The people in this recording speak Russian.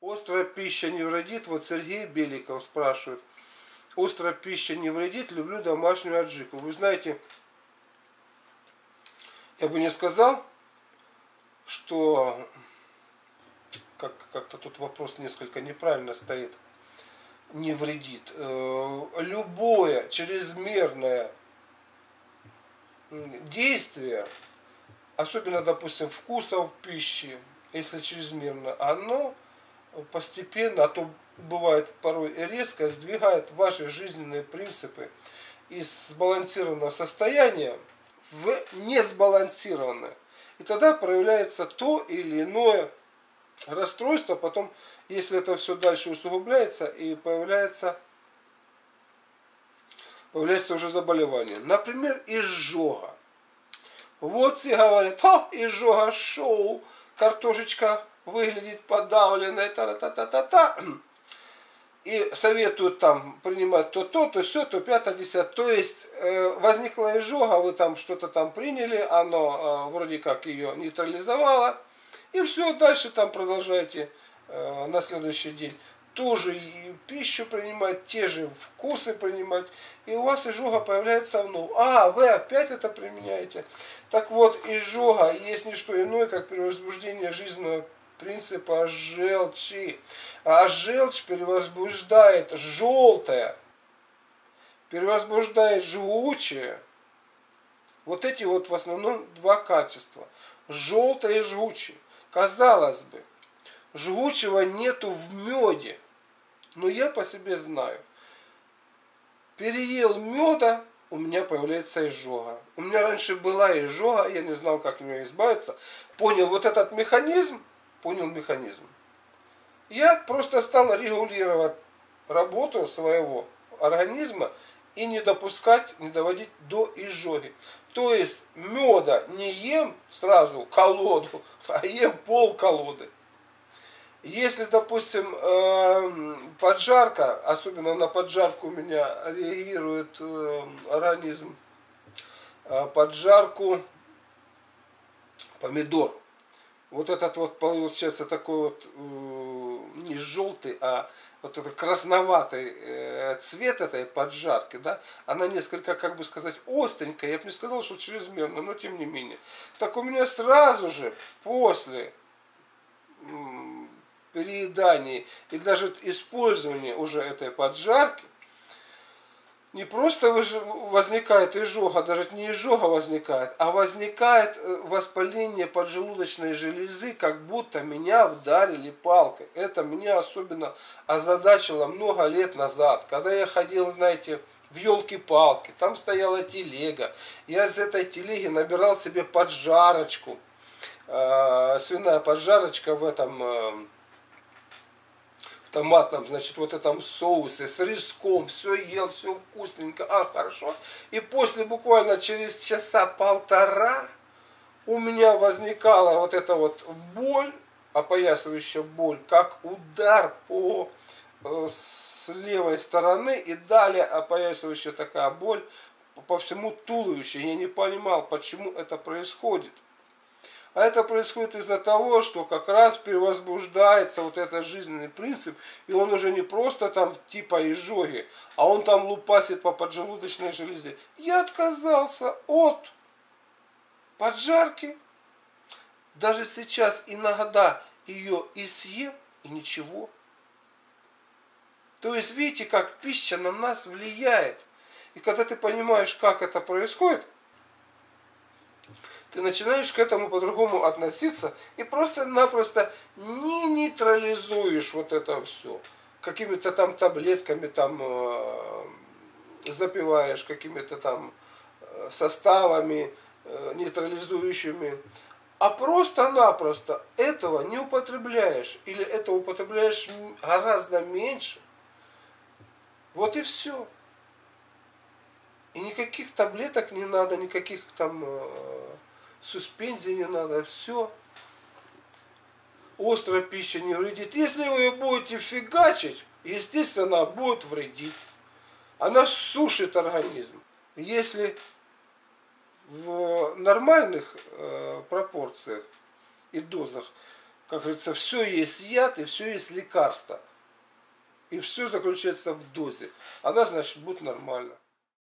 Острая пища не вредит. Вот Сергей Беликов спрашивает. Острая пища не вредит. Люблю домашнюю аджику. Вы знаете, я бы не сказал, что как, как-то тут вопрос несколько неправильно стоит. Не вредит. Э, любое чрезмерное действие, особенно, допустим, вкусов пищи, если чрезмерно, оно постепенно, а то бывает порой резко, сдвигает ваши жизненные принципы из сбалансированного состояния в несбалансированное. И тогда проявляется то или иное расстройство, потом, если это все дальше усугубляется, и появляется, появляется уже заболевание. Например, изжога. Вот все говорят, о, изжога шоу, картошечка выглядит подавленной, та-та-та-та-та. И советуют там принимать то то, то все, то пятое, десятое. То есть э, возникла изжога, вы там что-то там приняли, оно э, вроде как ее нейтрализовало. И все, дальше там продолжаете э, на следующий день тоже и пищу принимать, те же вкусы принимать, и у вас изжога появляется вновь. А, вы опять это применяете. Так вот, изжога есть не что иное, как перевозбуждение жизненного принципа желчи. А желчь перевозбуждает желтое, перевозбуждает жгучее. Вот эти вот в основном два качества. Желтое и жгучее. Казалось бы, жгучего нету в меде. Но я по себе знаю. Переел меда, у меня появляется изжога. У меня раньше была изжога, я не знал, как от нее избавиться. Понял вот этот механизм, понял механизм. Я просто стал регулировать работу своего организма и не допускать, не доводить до изжоги. То есть меда не ем сразу колоду, а ем пол колоды. Если, допустим, эм, поджарка, особенно на поджарку у меня реагирует эм, организм, э, поджарку помидор. Вот этот вот получается такой вот э, не желтый, а вот этот красноватый э, цвет этой поджарки, да, она несколько, как бы сказать, остренькая. Я бы не сказал, что чрезмерно, но тем не менее. Так у меня сразу же после переедании и даже использовании уже этой поджарки, не просто возникает изжога, даже не изжога возникает, а возникает э, воспаление поджелудочной железы, как будто меня вдарили палкой. Это меня особенно озадачило много лет назад, когда я ходил, знаете, в елки-палки, там стояла телега. Я из этой телеги набирал себе поджарочку, э, свиная поджарочка в этом э, томатном, значит, вот этом соусе с риском, все ел, все вкусненько, а, хорошо. И после буквально через часа полтора у меня возникала вот эта вот боль, опоясывающая боль, как удар по э, с левой стороны и далее опоясывающая такая боль по всему туловищу. Я не понимал, почему это происходит. А это происходит из-за того, что как раз перевозбуждается вот этот жизненный принцип, и он уже не просто там типа изжоги, а он там лупасит по поджелудочной железе. Я отказался от поджарки. Даже сейчас иногда ее и съем, и ничего. То есть видите, как пища на нас влияет. И когда ты понимаешь, как это происходит, ты начинаешь к этому по-другому относиться и просто-напросто не нейтрализуешь вот это все. Какими-то там таблетками там э, запиваешь, какими-то там э, составами э, нейтрализующими. А просто-напросто этого не употребляешь. Или это употребляешь гораздо меньше. Вот и все. И никаких таблеток не надо, никаких там суспензии не надо, все. Острая пища не вредит. Если вы ее будете фигачить, естественно, она будет вредить. Она сушит организм. Если в нормальных э, пропорциях и дозах, как говорится, все есть яд и все есть лекарство. И все заключается в дозе. Она, значит, будет нормально.